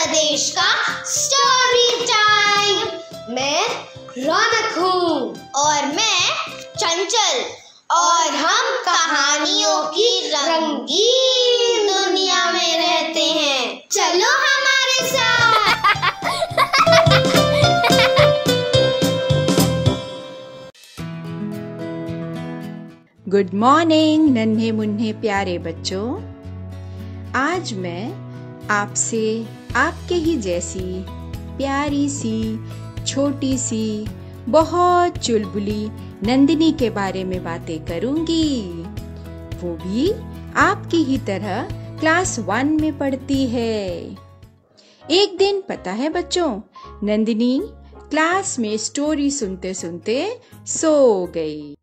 प्रदेश का story time मैं रौनक हूँ। और मैं चंचल। और हम कहानियों की रंगीन दुनिया में रहते हैं। चलो हमारे साथ। गुड मॉर्निंग नन्हे मुन्ने प्यारे बच्चों। आज मैं आपसे, आपके ही जैसी, प्यारी सी, छोटी सी, बहुत चुलबुली नंदिनी के बारे में बातें करूँगी। वो भी आपकी ही तरह क्लास वन में पढ़ती है। एक दिन, पता है बच्चों, नंदिनी क्लास में स्टोरी सुनते सुनते सो गई।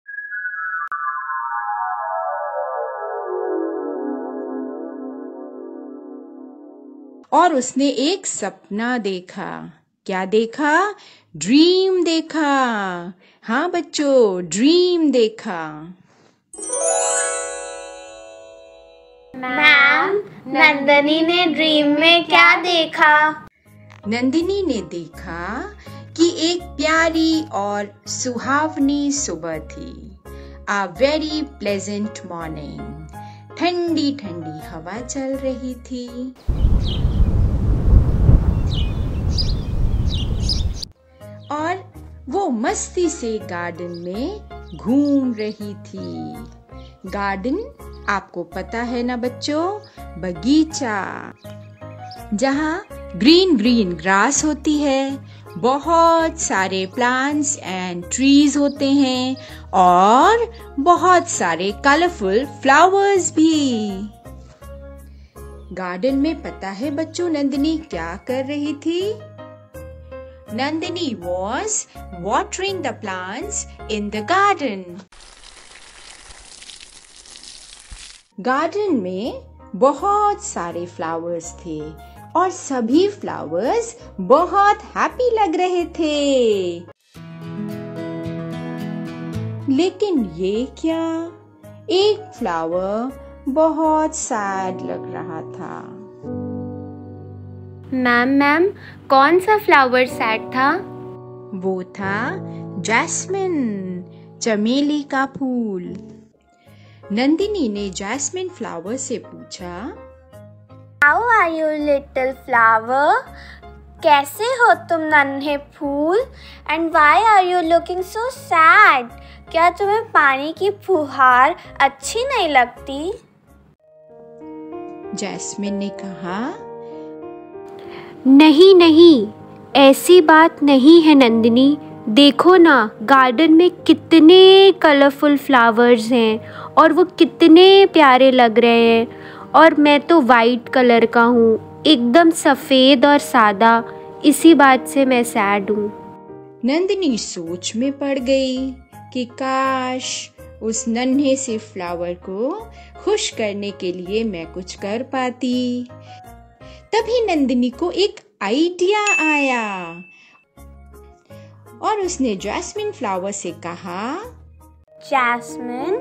और उसने एक सपना देखा। क्या देखा? ड्रीम देखा। हाँ बच्चों ड्रीम देखा। मैम नंदनी ने ड्रीम में क्या देखा? नंदिनी ने देखा कि एक प्यारी और सुहावनी सुबह थी। आ वेरी प्लेजेंट मॉर्निंग ठंडी ठंडी हवा चल रही थी। मस्ती से गार्डन में घूम रही थी। गार्डन, आपको पता है ना बच्चों, बगीचा, जहाँ ग्रीन ग्रीन ग्रास होती है। बहुत सारे प्लांट्स एंड ट्रीज होते हैं और बहुत सारे कलरफुल फ्लावर्स भी। गार्डन में पता है बच्चों, नंदिनी क्या कर रही थी? Nandini was watering the plants in the garden. Garden में बहुत सारे फ्लावर्स थे और सभी फ्लावर्स बहुत हैप्पी लग रहे थे। लेकिन ये क्या? एक फ्लावर बहुत सैड लग रहा था। मैम मैम कौन सा फ्लावर सैड था? वो था जैस्मिन चमेली का फूल। नंदिनी ने जैस्मिन फ्लावर से पूछा how are you little flower कैसे हो तुम नन्हे फूल? And why are you looking so sad क्या तुम्हें पानी की फुहार अच्छी नहीं लगती? जैस्मिन ने कहा नहीं नहीं, ऐसी बात नहीं है नंदिनी। देखो ना, गार्डन में कितने कलरफुल फ्लावर्स हैं और वो कितने प्यारे लग रहे हैं। और मैं तो वाइट कलर का हूँ, एकदम सफ़ेद और सादा। इसी बात से मैं सैड हूँ। नंदिनी सोच में पड़ गई कि काश उस नन्हे से फ्लावर को खुश करने के लिए मैं कुछ कर पाती। तभी नंदिनी को एक आइडिया आया। और उसने जैस्मिन फ्लावर से कहा Jasmine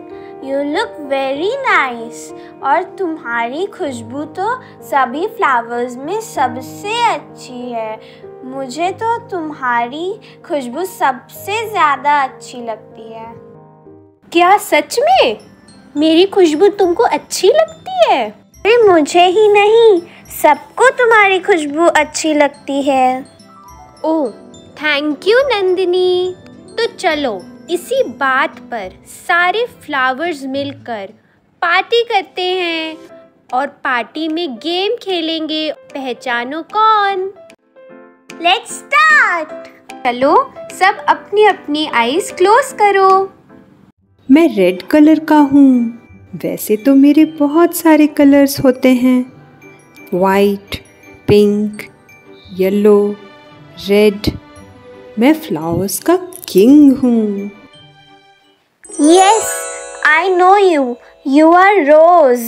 you look very nice और तुम्हारी खुशबू तो सभी फ्लावर्स में सबसे अच्छी है। मुझे तो तुम्हारी खुशबू सबसे ज़्यादा अच्छी लगती है। क्या सच में? मेरी खुशबू तुमको अच्छी लगती है? अरे मुझे ही नहीं। सबको तुम्हारी खुशबू अच्छी लगती है। Oh thank you Nandini. तो चलो इसी बात पर सारे फ्लावर्स मिलकर पार्टी करते हैं और पार्टी में गेम खेलेंगे। पहचानो कौन? लेट्स स्टार्ट चलो सब अपनी अपनी आईज क्लोज करो। मैं रेड कलर का हूँ। वैसे तो मेरे बहुत सारे कलर्स होते हैं। वाइट पिंक येलो रेड मैं फ्लावर्स का किंग हूँ। Yes I know you you are rose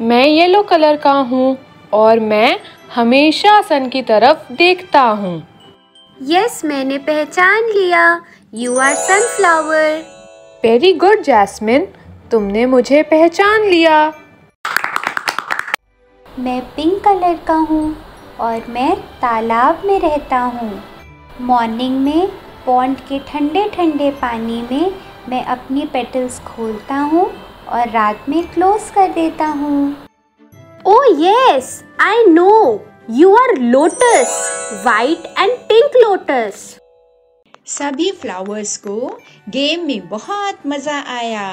मैं येलो कलर का हूँ और मैं हमेशा सन की तरफ़ देखता हूँ। यस मैंने पहचान लिया। You are sunflower very good Jasmine तुमने मुझे पहचान लिया। मैं पिंक कलर का हूँ और मैं तालाब में रहता हूँ। मॉर्निंग में पॉन्ड के ठंडे ठंडे पानी में मैं अपनी पेटल्स खोलता हूँ और रात में क्लोज कर देता हूँ। Oh yes, I know you are lotus white and pink lotus सभी फ्लावर्स को गेम में बहुत मज़ा आया।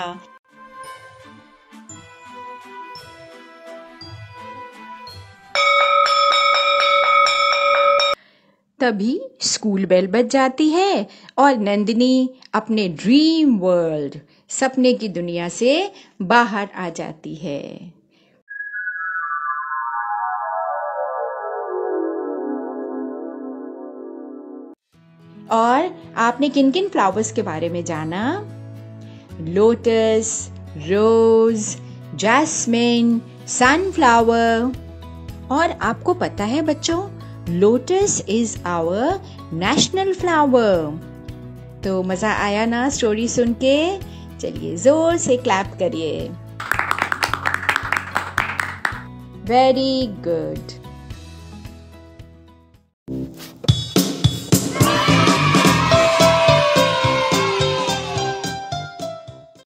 तभी स्कूल बेल बज जाती है और नंदिनी अपने ड्रीम वर्ल्ड सपने की दुनिया से बाहर आ जाती है। और आपने किन किन फ्लावर्स के बारे में जाना? लोटस रोज जैस्मिन सनफ्लावर और आपको पता है बच्चों lotus is our national flower तो मज़ा आया ना स्टोरी सुन के? चलिए ज़ोर से क्लैप करिए। Very good